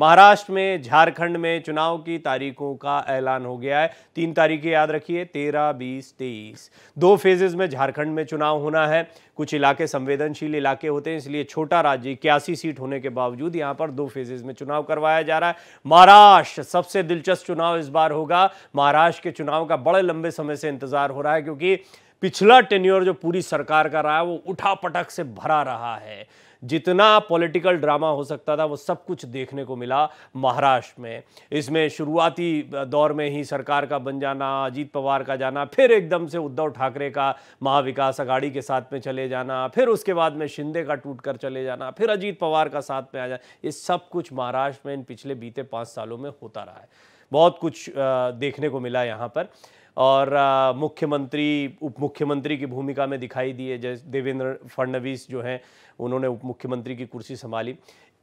महाराष्ट्र में, झारखंड में चुनाव की तारीखों का ऐलान हो गया है। तीन तारीखें याद रखिए, तेरह, बीस, तेईस। दो फेजेज में झारखंड में चुनाव होना है। कुछ इलाके संवेदनशील इलाके होते हैं, इसलिए छोटा राज्य इक्यासी सीट होने के बावजूद यहाँ पर दो फेजेज में चुनाव करवाया जा रहा है। महाराष्ट्र, सबसे दिलचस्प चुनाव इस बार होगा। महाराष्ट्र के चुनाव का बड़े लंबे समय से इंतज़ार हो रहा है, क्योंकि पिछला टेन्योर जो पूरी सरकार का रहा है, वो उठा पटक से भरा रहा है। जितना पॉलिटिकल ड्रामा हो सकता था, वो सब कुछ देखने को मिला महाराष्ट्र में। इसमें शुरुआती दौर में ही सरकार का बन जाना, अजीत पवार का जाना, फिर एकदम से उद्धव ठाकरे का महाविकास अघाड़ी के साथ में चले जाना, फिर उसके बाद में शिंदे का टूट कर चले जाना, फिर अजीत पवार का साथ में आ जाना, ये सब कुछ महाराष्ट्र में इन पिछले बीते पाँच सालों में होता रहा है। बहुत कुछ देखने को मिला यहाँ पर। और मुख्यमंत्री उप मुख्यमंत्री की भूमिका में दिखाई दिए, जैसे देवेंद्र फडणवीस जो हैं, उन्होंने उप मुख्यमंत्री की कुर्सी संभाली।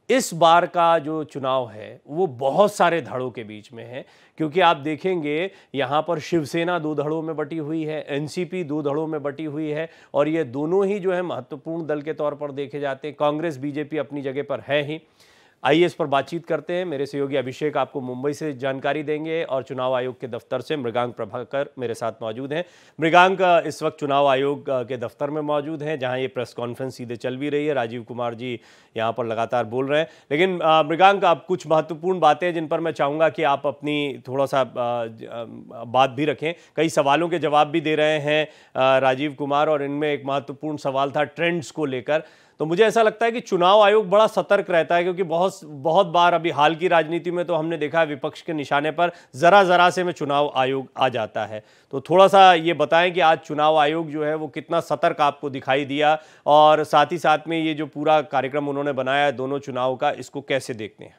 इस बार का जो चुनाव है, वो बहुत सारे धड़ों के बीच में है, क्योंकि आप देखेंगे, यहाँ पर शिवसेना दो धड़ों में बटी हुई है, एनसीपी दो धड़ों में बटी हुई है, और ये दोनों ही जो है, महत्वपूर्ण दल के तौर पर देखे जाते हैं। कांग्रेस, बीजेपी अपनी जगह पर है ही। आइए इस पर बातचीत करते हैं। मेरे सहयोगी अभिषेक आपको मुंबई से जानकारी देंगे और चुनाव आयोग के दफ्तर से मृगांक प्रभाकर मेरे साथ मौजूद हैं। मृगांक, इस वक्त चुनाव आयोग के दफ्तर में मौजूद हैं, जहाँ ये प्रेस कॉन्फ्रेंस सीधे चल भी रही है। राजीव कुमार जी यहाँ पर लगातार बोल रहे हैं। लेकिन मृगांक, आप कुछ महत्वपूर्ण बातें जिन पर मैं चाहूँगा कि आप अपनी थोड़ा सा बात भी रखें। कई सवालों के जवाब भी दे रहे हैं राजीव कुमार और इनमें एक महत्वपूर्ण सवाल था ट्रेंड्स को लेकर। तो मुझे ऐसा लगता है कि चुनाव आयोग बड़ा सतर्क रहता है, क्योंकि बहुत बहुत बार अभी हाल की राजनीति में तो हमने देखा है विपक्ष के निशाने पर ज़रा ज़रा से में चुनाव आयोग आ जाता है। तो थोड़ा सा ये बताएँ कि आज चुनाव आयोग जो है वो कितना सतर्क आपको दिखाई दिया और साथ ही साथ में ये जो पूरा कार्यक्रम उन्होंने बनाया है दोनों चुनाव का, इसको कैसे देखते हैं?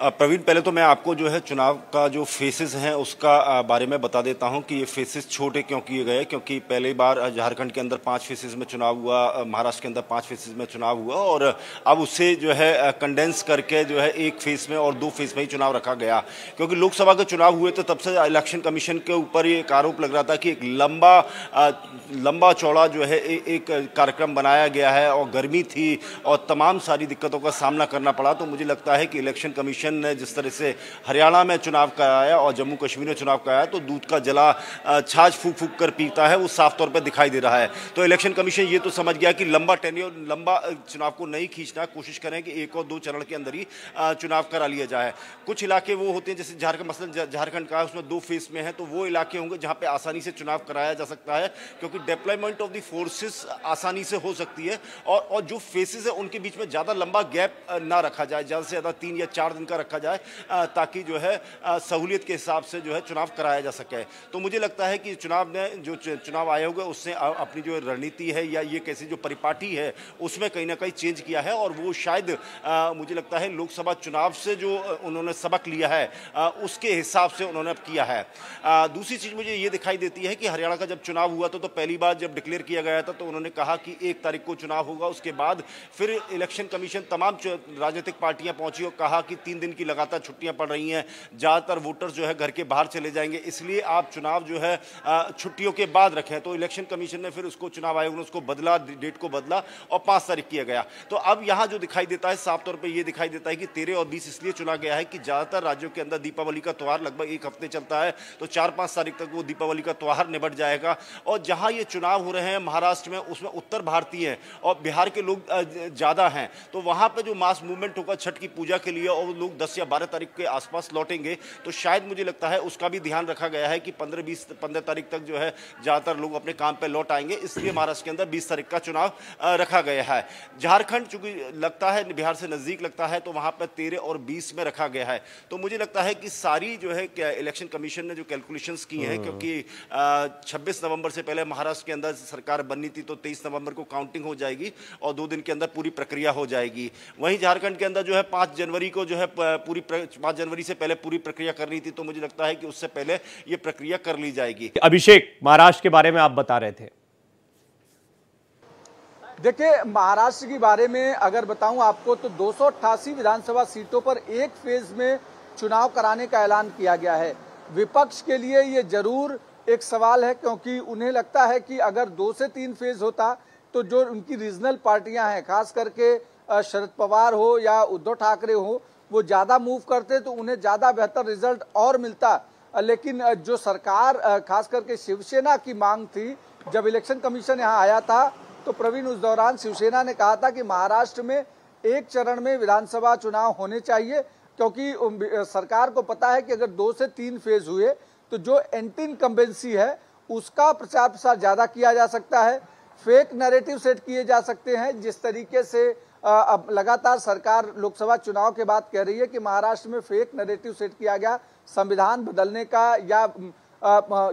प्रवीण, पहले तो मैं आपको जो है चुनाव का जो फेसेस हैं, उसका बारे में बता देता हूँ कि ये फेसेस छोटे क्यों किए गए क्योंकि पहली बार झारखंड के अंदर पाँच फेसेस में चुनाव हुआ महाराष्ट्र के अंदर पाँच फेसेस में चुनाव हुआ और अब उससे जो है कंडेंस करके जो है एक फेस में और दो फेस में ही चुनाव रखा गया। क्योंकि लोकसभा के चुनाव हुए तो तब से इलेक्शन कमीशन के ऊपर ये एक आरोप लग रहा था कि एक लंबा लंबा चौड़ा जो है एक कार्यक्रम बनाया गया है और गर्मी थी और तमाम सारी दिक्कतों का सामना करना पड़ा। तो मुझे लगता है कि इलेक्शन कमीशन कमीशन ने जिस तरह से हरियाणा में चुनाव कराया और जम्मू कश्मीर में चुनाव कराया तो दूध का जला छाछ फूक फूक कर पीता है, वो साफ़ तौर पर दिखाई दे रहा है। तो इलेक्शन कमीशन ये तो समझ गया कि लंबा टेन्योर, लंबा चुनाव को नहीं खींचना, कोशिश करें कि एक और दो चरण के अंदर ही चुनाव करा लिया जाए। कुछ इलाके वो होते हैं, जैसे झारखंड, मसलन झारखंड का उसमें दो फेस में है तो वो इलाके होंगे जहाँ पे आसानी से चुनाव कराया जा सकता है, क्योंकि डिप्लॉयमेंट ऑफ़ द फोर्सेस आसानी से हो सकती है और और जो फेसेस है, उनके बीच में ज़्यादा लंबा गैप ना रखा जाए। ज़्यादा से ज़्यादा तीन या चार दिन का रखा जाए ताकि जो है सहूलियत के हिसाब से जो है चुनाव कराया जा सके। तो मुझे लगता है कि चुनाव ने जो चुनाव आयोग है उसने अपनी जो रणनीति है या ये कैसी जो परिपाटी है, उसमें कहीं ना कहीं चेंज किया है और वो शायद मुझे लगता है लोकसभा चुनाव से जो उन्होंने सबक लिया है उसके हिसाब से उन्होंने किया है। दूसरी चीज़ मुझे ये दिखाई देती है कि हरियाणा का जब चुनाव हुआ था तो पहली बार जब डिक्लेयर किया गया था तो उन्होंने कहा कि एक तारीख को चुनाव होगा, उसके बाद फिर इलेक्शन कमीशन तमाम राजनीतिक पार्टियाँ पहुँची और कहा कि तीन दिन की लगातार छुट्टियाँ पड़ रही हैं। ज़्यादातर वोटर जो है घर के बाहर चले जाएँगे, इसलिए आप चुनाव जो है छुट्टियों के बाद रखें। तो इलेक्शन कमीशन ने फिर उसको चुनाव आयोग ने उसको बदला डेट को बदला और पाँच तारीख किया गया। तो अब यहाँ जो दिखाई देता है, साफ़ तौर पर यह दिखाई देता है कि तेरह और बीस इसलिए चुना गया है कि ज़्यादातर राज्यों के अंदर दीपावली का त्यौहार लगभग एक हफ़्ते चलता है तो चार पाँच तारीख तक वो दीपावली का त्यौहार निबट जाएगा। और जहाँ ये चुनाव हो रहे हैं, महाराष्ट्र में, उसमें उत्तर भारतीय और बिहार के लोग ज़्यादा हैं। तो वहाँ पर जो मास मूवमेंट होगा, छठ की पूजा के लिए और लोग दस या बारह तारीख के आसपास लौटेंगे तो शायद मुझे लगता है उसका भी ध्यान रखा गया है कि पंद्रह बीस पंद्रह तारीख तक जो है ज़्यादातर लोग अपने काम पर लौट आएँगे। इसलिए महाराष्ट्र के अंदर बीस तारीख का चुनाव रखा गया है। झारखंड चूँकि लगता है बिहार से नज़दीक लगता है तो वहाँ पर तेरह और बीस में रखा गया है। तो मुझे लगता है कि सारी जो है इलेक्शन कमीशन ने जो कैलकुलेशन की है हम्म। क्योंकि छब्बीस नवंबर से पहले महाराष्ट्र के अंदर सरकार बननी थी तो तेईस नवंबर को काउंटिंग हो जाएगी और दो दिन के अंदर पूरी प्रक्रिया हो जाएगी। वहीं झारखंड के अंदर जो है पाँच जनवरी को जो है पूरी पाँच जनवरी से पहले पूरी प्रक्रिया करनी थी तो मुझे लगता है कि उससे पहले ये प्रक्रिया कर ली जाएगी। अभिषेक महाराष्ट्र के बारे में आप बता रहे थे। देखिए महाराष्ट्र के बारे में अगर बताऊँ आपको तो दो विधानसभा सीटों पर एक फ़ेज़ में चुनाव कराने का ऐलान किया गया है। विपक्ष के लिए ये ज़रूर एक सवाल है क्योंकि उन्हें लगता है कि अगर दो से तीन फ़ेज़ होता तो जो उनकी रीजनल पार्टियाँ हैं खास करके शरद पवार हो या उद्धव ठाकरे हो वो ज़्यादा मूव करते तो उन्हें ज़्यादा बेहतर रिज़ल्ट और मिलता। लेकिन जो सरकार खास करके शिवसेना की मांग थी, जब इलेक्शन कमीशन यहाँ आया था तो प्रवीण उस दौरान शिवसेना ने कहा था कि महाराष्ट्र में एक चरण में विधानसभा चुनाव होने चाहिए, क्योंकि सरकार को पता है कि अगर दो से तीन फ़ेज़ हुए तो जो एंटी इनकम्बेंसी है, उसका प्रचार प्रसार ज़्यादा किया जा सकता है। फेक नैरेटिव सेट किए जा सकते हैं, जिस तरीके से अब लगातार सरकार लोकसभा चुनाव के बाद कह रही है कि महाराष्ट्र में फेक नैरेटिव सेट किया गया, संविधान बदलने का या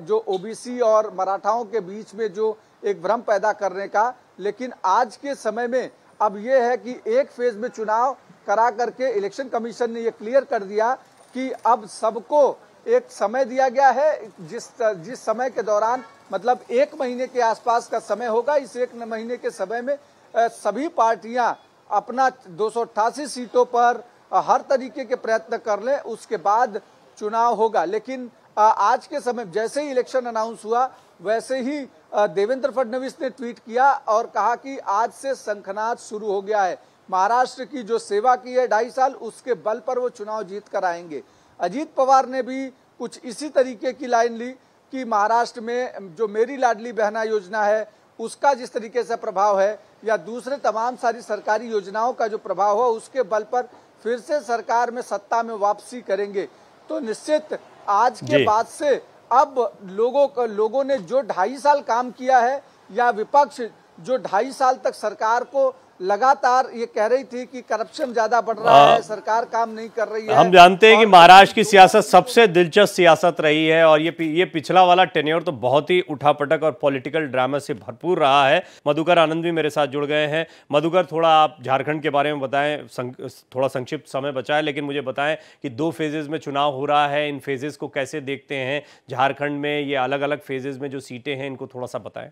जो ओबीसी और मराठाओं के बीच में जो एक भ्रम पैदा करने का, लेकिन आज के समय में अब ये है कि एक फ़ेज़ में चुनाव करा करके इलेक्शन कमीशन ने ये क्लियर कर दिया कि अब सबको एक समय दिया गया है, जिस जिस समय के दौरान मतलब एक महीने के आसपास का समय होगा, इस एक महीने के समय में सभी पार्टियाँ अपना दो सौ अट्ठासी सीटों पर हर तरीके के प्रयत्न कर ले, उसके बाद चुनाव होगा। लेकिन आज के समय जैसे ही इलेक्शन अनाउंस हुआ, वैसे ही देवेंद्र फडणवीस ने ट्वीट किया और कहा कि आज से शंखनाद शुरू हो गया है। महाराष्ट्र की जो सेवा की है ढाई साल, उसके बल पर वो चुनाव जीत कर आएँगे। अजीत पवार ने भी कुछ इसी तरीके की लाइन ली कि महाराष्ट्र में, जो मेरी लाडली बहना योजना है उसका जिस तरीके से प्रभाव है या दूसरे तमाम सारी सरकारी योजनाओं का जो प्रभाव हो उसके बल पर फिर से सरकार में सत्ता में वापसी करेंगे। तो निश्चित आज के बाद से अब लोगों का लोगों ने जो ढाई साल काम किया है या विपक्ष जो ढाई साल तक सरकार को लगातार ये कह रही थी कि करप्शन ज़्यादा बढ़ रहा आ, है सरकार काम नहीं कर रही है। हम जानते हैं कि महाराष्ट्र की सियासत सबसे दिलचस्प सियासत रही है और ये ये पिछला वाला टेन्योर तो बहुत ही उठापटक और पॉलिटिकल ड्रामा से भरपूर रहा है। मधुकर आनंद भी मेरे साथ जुड़ गए हैं। मधुकर थोड़ा आप झारखंड के बारे में बताएँ। संक, थोड़ा संक्षिप्त समय बचा है लेकिन मुझे बताएँ कि दो फेजेज में चुनाव हो रहा है। इन फेजेज को कैसे देखते हैं? झारखंड में ये अलग अलग फेजेज में जो सीटें हैं इनको थोड़ा सा बताएँ।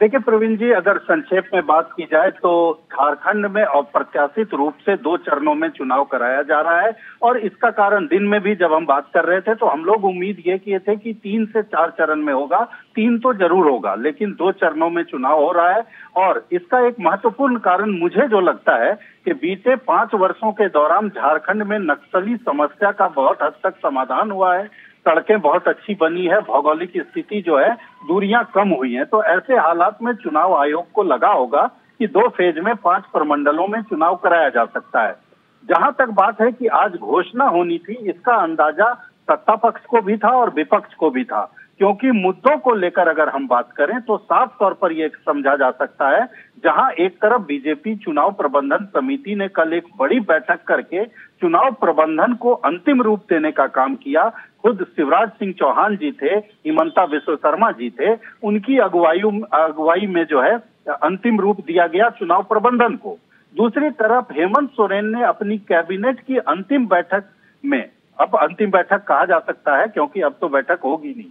देखिए, प्रवीण जी, अगर संक्षेप में बात की जाए तो झारखंड में अप्रत्याशित रूप से दो चरणों में चुनाव कराया जा रहा है और इसका कारण दिन में भी जब हम बात कर रहे थे तो हम लोग उम्मीद ये किए थे कि तीन से चार चरण में होगा, तीन तो ज़रूर होगा, लेकिन दो चरणों में चुनाव हो रहा है और इसका एक महत्वपूर्ण कारण मुझे जो लगता है कि बीते पाँच वर्षों के दौरान झारखंड में नक्सली समस्या का बहुत हद तक समाधान हुआ है। सड़कें बहुत अच्छी बनी है, भौगोलिक स्थिति जो है, दूरियाँ कम हुई हैं। तो ऐसे हालात में चुनाव आयोग को लगा होगा कि दो फ़ेज़ में पाँच प्रमंडलों में चुनाव कराया जा सकता है। जहाँ तक बात है कि आज घोषणा होनी थी, इसका अंदाज़ा सत्ता पक्ष को भी था और विपक्ष को भी था। क्योंकि मुद्दों को लेकर अगर हम बात करें तो साफ़ तौर पर यह समझा जा सकता है, जहाँ एक तरफ़ बीजेपी चुनाव प्रबंधन समिति ने कल एक बड़ी बैठक करके चुनाव प्रबंधन को अंतिम रूप देने का काम किया। खुद शिवराज सिंह चौहान जी थे, हिमंता विश्व शर्मा जी थे, उनकी अगुवाई अगुवाई में जो है, अंतिम रूप दिया गया चुनाव प्रबंधन को। दूसरी तरफ़ हेमंत सोरेन ने अपनी कैबिनेट की अंतिम बैठक में, अब अंतिम बैठक कहा जा सकता है, क्योंकि अब तो बैठक होगी नहीं।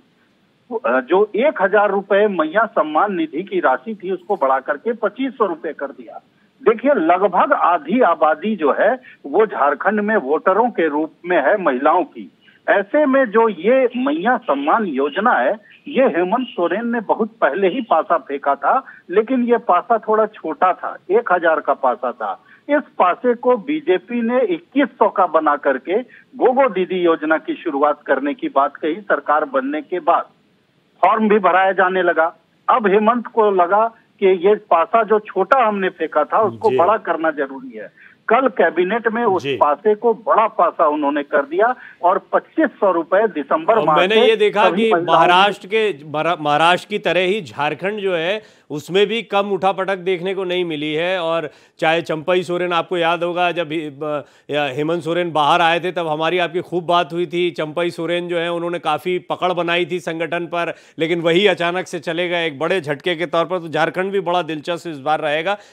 जो एक हज़ार रुपए मैया सम्मान निधि की राशि थी, उसको बढ़ा करके पच्चीस सौ रुपए कर दिया। देखिए, लगभग आधी आबादी जो है, वो झारखंड में वोटरों के रूप में है, महिलाओं की। ऐसे में जो ये मैया सम्मान योजना है, ये हेमंत सोरेन ने बहुत पहले ही पासा फेंका था, लेकिन ये पासा थोड़ा छोटा था, एक हज़ार का पासा था। इस पासे को बीजेपी ने 2100 का बना करके गोगो दीदी योजना की शुरुआत करने की बात कही सरकार बनने के बाद। फॉर्म भी भराया जाने लगा। अब हेमंत को लगा कि ये पासा जो छोटा हमने फेंका था उसको बड़ा करना ज़रूरी है। कल कैबिनेट में उस पासे को बड़ा पासा उन्होंने कर दिया और पच्चीस सौ रुपए दिसंबर मैंने ये देखा कि महाराष्ट्र के महाराष्ट्र की तरह ही झारखंड जो है उसमें भी कम उठापटक देखने को नहीं मिली है और चाहे चंपई सोरेन आपको याद होगा जब हेमंत सोरेन बाहर आए थे तब हमारी आपकी खूब बात हुई थी। चंपई सोरेन जो है उन्होंने काफ़ी पकड़ बनाई थी संगठन पर लेकिन वही अचानक से चले गए। एक बड़े झटके के तौर पर तो झारखंड भी बड़ा दिलचस्प इस बार रहेगा।